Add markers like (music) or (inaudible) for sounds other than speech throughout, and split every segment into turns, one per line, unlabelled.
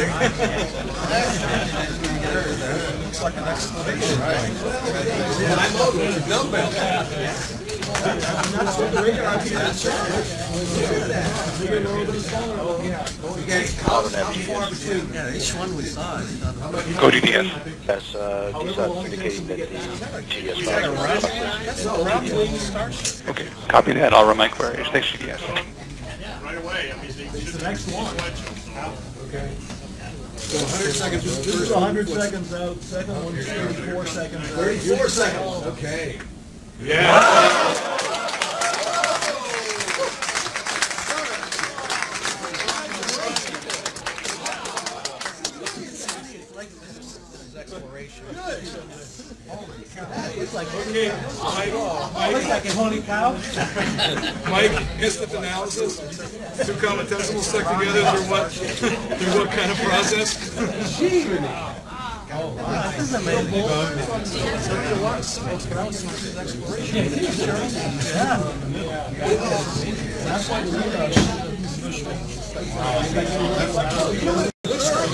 Looks like an exclamation Yeah, each one we saw.
Cody Diaz.
Yes, uh, these are indicating that the TDS files were processed.
Okay, copy that. I'll run my queries. Thanks, GDS.
This is hundred seconds out, second one's thirty-four seconds out.
Thirty-four seconds, okay. Exploration.
Oh, Looks like a honey cow. (laughs)
Mike, instant analysis, two stuck together through what, through what kind of process?
Oh,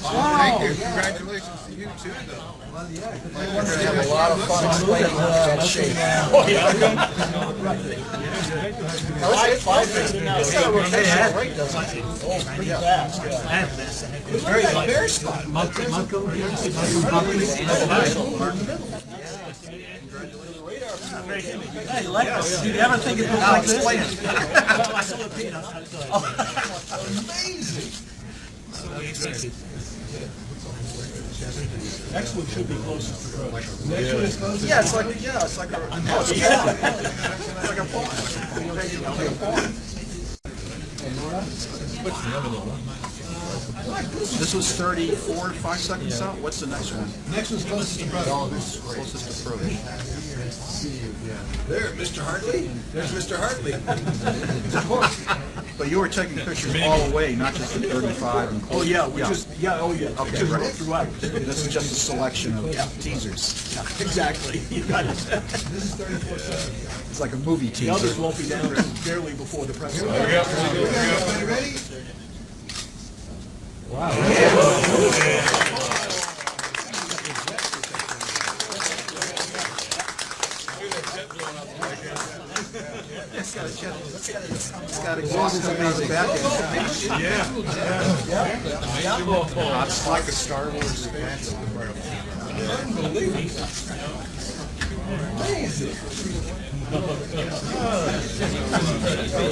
Thank you, congratulations to you too, though.
Have a lot of fun explaining that shape. (laughs)
Oh, five, five minutes now. It's got a rotation rate, doesn't it? Oh, pretty fast, yeah.
Very bare spot.
Hey, you like this? Did you ever think it looked like this? (laughs)
Oh, (laughs) amazing.
Next one should be closest to the road.
Yeah, it's like, yeah, it's like a, oh, it's a. It's like a pawn. This was thirty-four, five seconds out, what's the next one?
Next one's closest to the road.
Closest approach. There, Mr. Hartley, there's Mr. Hartley. But you were taking pictures all the way, not just the thirty-five and
Oh,
close.
yeah, we just, yeah, oh, yeah.
Okay,
Just
right.
throughout.
This is just a selection of teasers.
Exactly. (laughs) You got it.
It's like a movie
The others
teaser.
won't be down barely before the press.
Ready? It's got a jet, it's got, it's got exhaust coming out the back end. Yeah. It's like a Star Wars fan.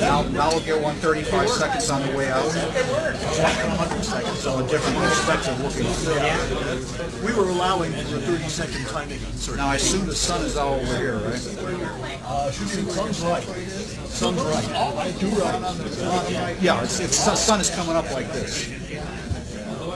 Now, now we'll get one thirty-five seconds on the way out. hundred seconds, so a different perspective looking through.
We were allowing for a thirty second timing insert.
Now, I assume the sun is all over here, right?
Uh, should be, sun's right. Sun's right. I do right.
Yeah, it's, it's, the sun is coming up like this.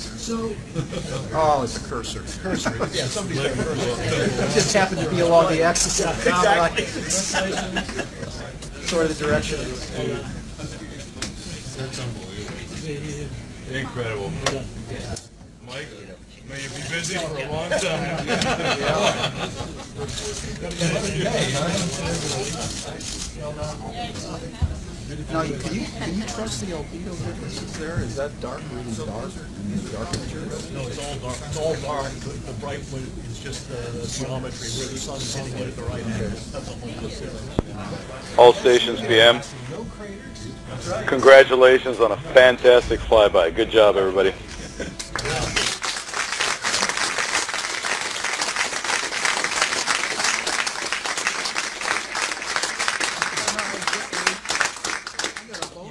So,
oh, it's a cursor. Cursor. (laughs)
Yeah, somebody's got a cursor.
It just happened to be along the axis of the (laughs)
Exactly. (laughs)
sort of the direction. That's unbelievable.
Incredible. Mike, may you be busy for a long time.
Now, can you, can you trust the albedo differences there? Is that dark reading dark in the dark material?
No, it's all dark, it's all dark, the the bright one is just the geometry where the sun's hitting it at the right angle. That's all it is.
All stations PM. Congratulations on a fantastic flyby. Good job, everybody.
I got a bone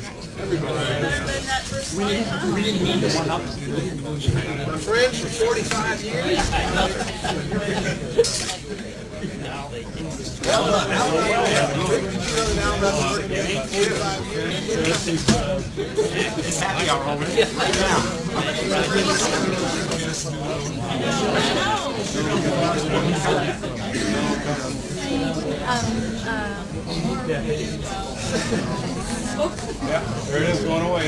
We just executed our nominal scheduled CSAT.
Roger.
My friends for 45 years.
Yeah, there it is, going away.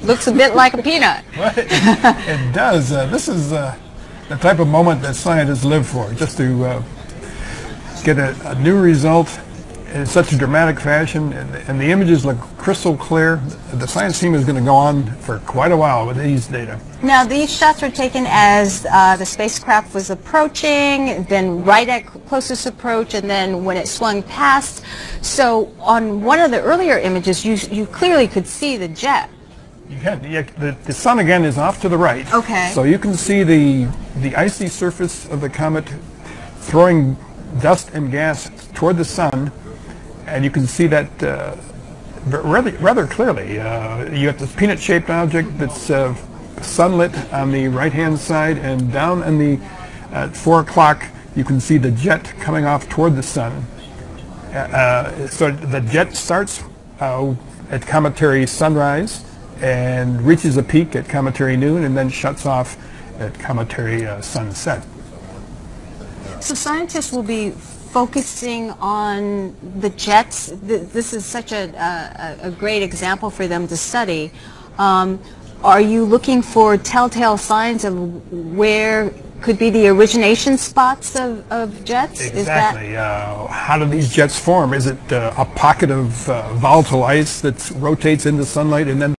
It looks a bit like a peanut. (laughs)
It does. Uh, this is uh, the type of moment that scientists live for, just to uh, get a, a new result in such a dramatic fashion, and, and the images look crystal clear. The science team is going to go on for quite a while with these data.
Now, these shots were taken as uh, the spacecraft was approaching, then right at closest approach, and then when it swung past. So on one of the earlier images, you, you clearly could see the jet.
You can, yeah, the, the sun again is off to the right.
Okay.
So you can see the, the icy surface of the comet throwing dust and gas toward the sun, and you can see that uh, rather, rather clearly. Uh, you have this peanut-shaped object that's uh, sunlit on the right-hand side, and down in the at 4 o'clock you can see the jet coming off toward the sun. Uh, so the jet starts uh, at cometary sunrise and reaches a peak at cometary noon and then shuts off at cometary uh, sunset.
So scientists will be focusing on the jets. Th- This is such a, a, a great example for them to study. Um, are you looking for telltale signs of where could be the origination spots of, of jets? Is that
Exactly. Uh, how do these jets form? Is it uh, a pocket of uh, volatile ice that rotates into sunlight and then